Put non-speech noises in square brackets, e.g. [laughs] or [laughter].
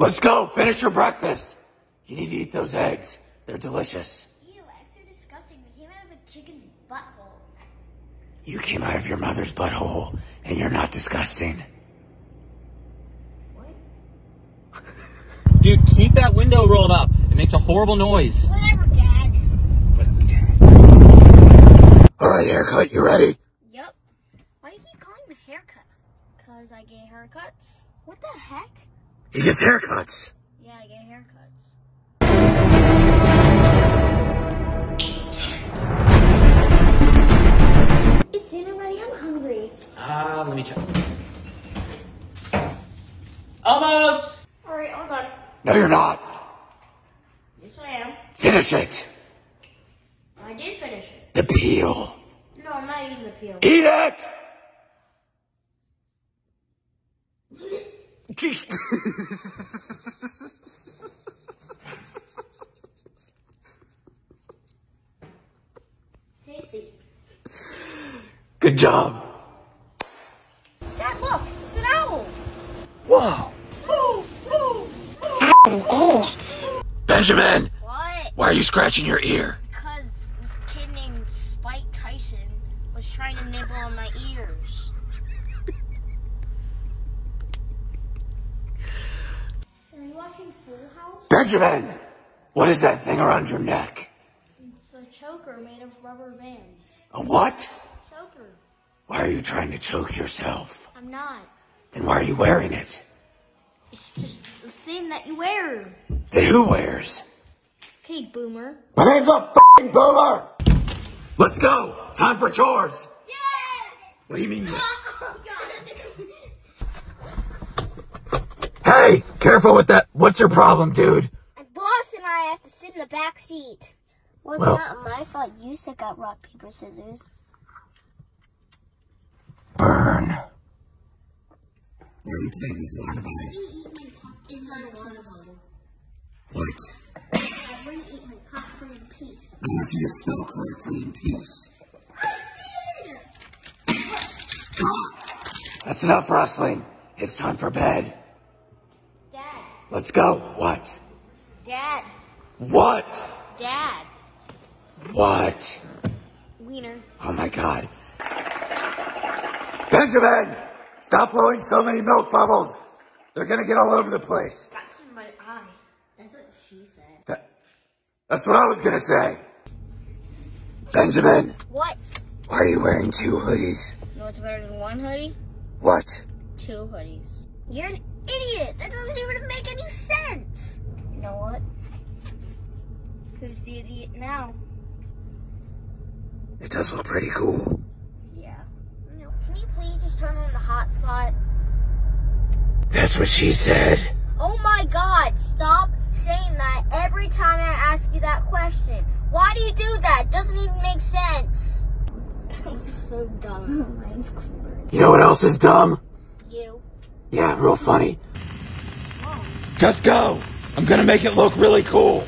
Let's go. Finish your breakfast. You need to eat those eggs. They're delicious. Ew, eggs are disgusting. They came out of a chicken's butthole. You came out of your mother's butthole, and you're not disgusting. What? Dude, keep that window rolled up. It makes a horrible noise. Whatever, Dad. All right, haircut. You ready? Yep. Why do you keep calling me haircut? Cause I get haircuts. What the heck? He gets haircuts. Yeah, I get haircuts. It's dinner ready. I'm hungry. Ah, let me check. Almost! All right, hold on. No, you're not. Yes, I am. Finish it. I did finish it. The peel. No, I'm not eating the peel. Eat it. Tasty. Good job. Dad, look. It's an owl. Whoa. Benjamin, What? why are you scratching your ear? Because this kid named Spike Tyson was trying to nibble on my ears. Are you watching Full House? Benjamin, what is that thing around your neck? It's a choker made of rubber bands. A what? Choker. Why are you trying to choke yourself? I'm not. Then why are you wearing it? It's just the thing that you wear. Then who wears? Okay, boomer. My name's a f***ing boomer! Let's go! Time for chores! Yeah! What do you mean? [laughs] Oh, God. Hey, careful with that. What's your problem, dude? Boss and I have to sit in the back seat. Well, it's Well- not my fault. You suck out rock, paper, scissors. Burn. You playing with water bottle? It's. What? I wouldn't eat my popcorn in peace. I want you to spell correctly in peace. I did! That's enough wrestling. It's time for bed. Let's go. What? Dad. What? Dad. What? Wiener. Oh my god. Benjamin! Stop blowing so many milk bubbles! They're gonna get all over the place. That's in my eye. That's what she said. That, that's what I was gonna say. Benjamin, What? why are you wearing two hoodies? You know what's better than one hoodie? What? Two hoodies. You're an idiot! That doesn't even make any sense! You know what? Who's the idiot now? It does look pretty cool. Yeah. No, can you please just turn on the hotspot? That's what she said. Oh my god, stop saying that every time I ask you that question. Why do you do that? Doesn't even make sense. [laughs] I'm so dumb. [laughs] Mine's cooler. You know what else is dumb? You. Yeah, real funny. Just go. I'm gonna make it look really cool.